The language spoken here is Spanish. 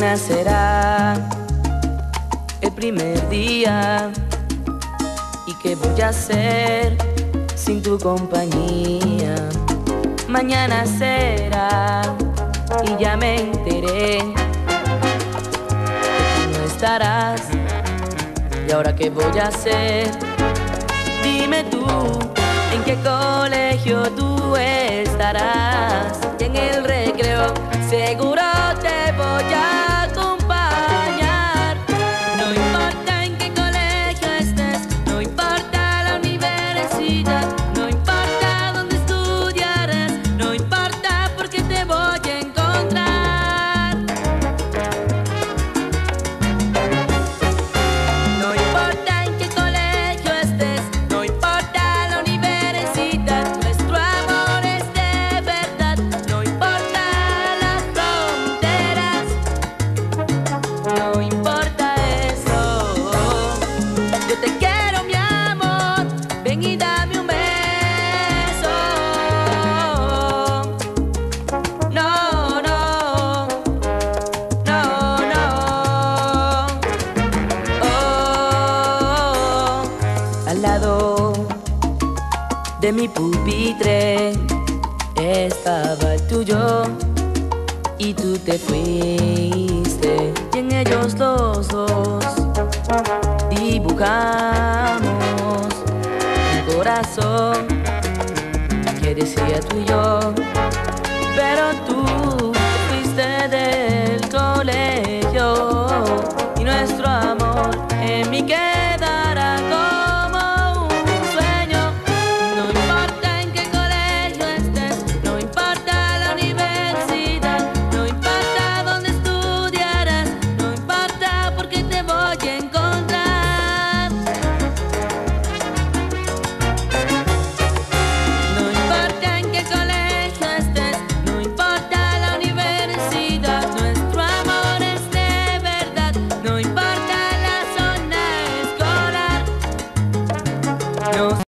Mañana será el primer día. ¿Y qué voy a hacer sin tu compañía? Mañana será y ya me enteré que tú no estarás. ¿Y ahora qué voy a hacer? Dime tú, ¿en qué colegio tú estarás? en el recreo mi pupitre estaba el tuyo y tú te fuiste. Y en ellos los dos dibujamos un corazón que decía tú y yo, pero tú No.